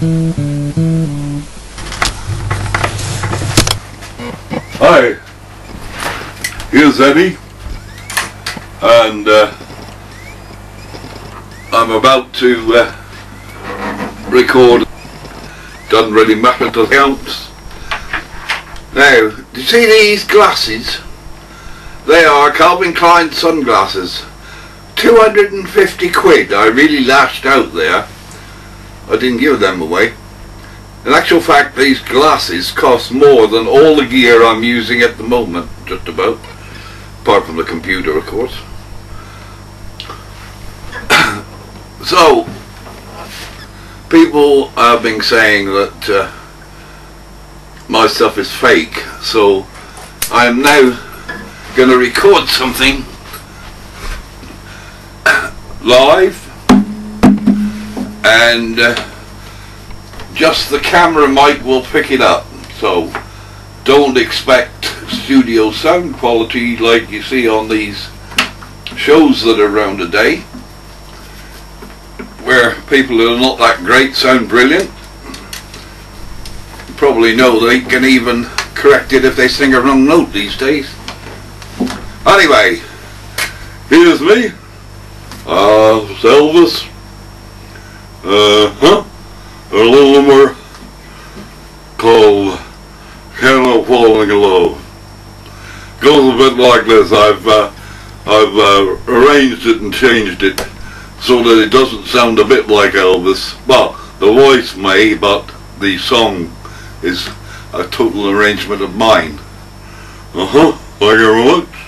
Hi, here's Eddy, and uh, I'm about to uh, record. Doesn't really matter to counts. Now, do you see these glasses? They are Calvin Klein sunglasses. 250 quid, I really lashed out there. I didn't give them away. In actual fact, these glasses cost more than all the gear I'm using at the moment, just about. Apart from the computer, of course. so, people have been saying that uh, my stuff is fake, so I am now going to record something live and uh, just the camera mic will pick it up. So don't expect studio sound quality like you see on these shows that are around today where people who are not that great sound brilliant probably know they can even correct it if they sing a wrong note these days. Anyway here's me. Uh, Elvis uh huh a little more called Candle Falling Low. Goes a bit like this. I've uh, I've uh, arranged it and changed it so that it doesn't sound a bit like Elvis. Well, the voice may, but the song is a total arrangement of mine. Uh-huh. Thank you very much.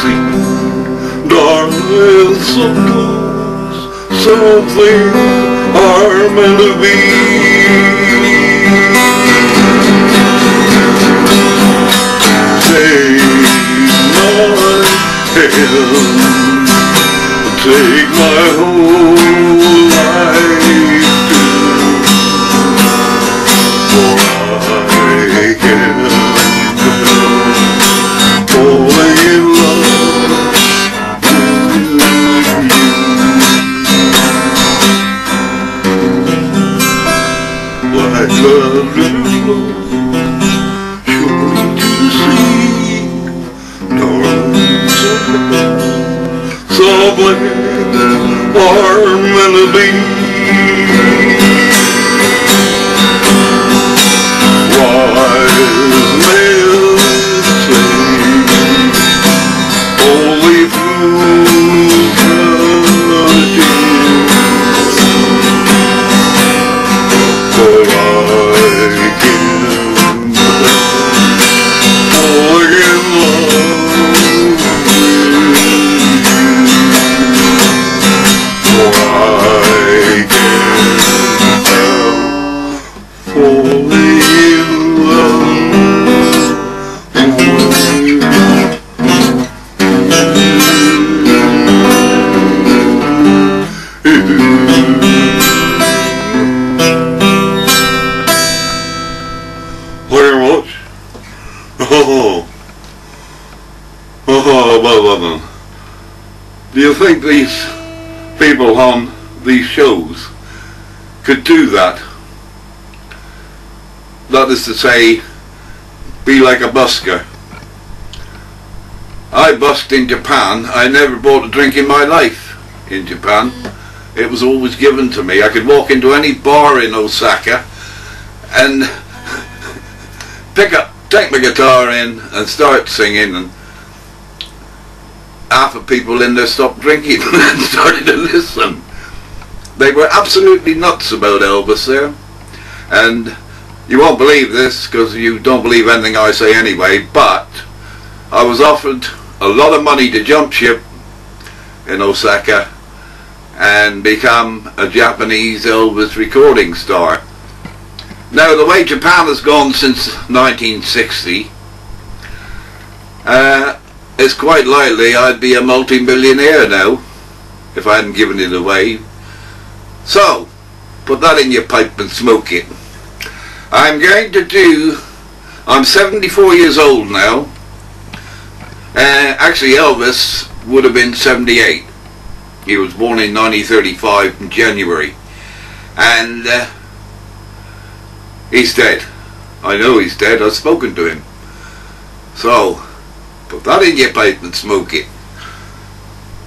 to sea darling, so close, so clear, are meant to be. Take my hand, take my whole life too, for A river flows surely to the sea, darling, so somewhere are meant to Oh, oh, well, well, then. Do you think these people on these shows could do that? That is to say, be like a busker. I busked in Japan. I never bought a drink in my life in Japan. it was always given to me. I could walk into any bar in Osaka and pick up, take my guitar in and start singing and half of people in there stopped drinking and started to listen. They were absolutely nuts about Elvis there. And you won't believe this because you don't believe anything I say anyway, but I was offered a lot of money to jump ship in Osaka and become a Japanese Elvis recording star. Now the way Japan has gone since 1960, uh, it's quite likely I'd be a multi-millionaire now if I hadn't given it away. So, put that in your pipe and smoke it. I'm going to do, I'm 74 years old now. Uh, actually Elvis would have been 78. He was born in 1935 in January. And uh, he's dead. I know he's dead. I've spoken to him. So, put that in your pipe and smoke it.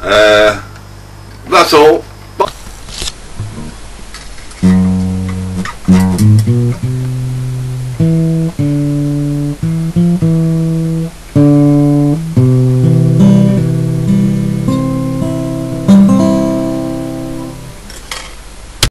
Uh, that's all. You.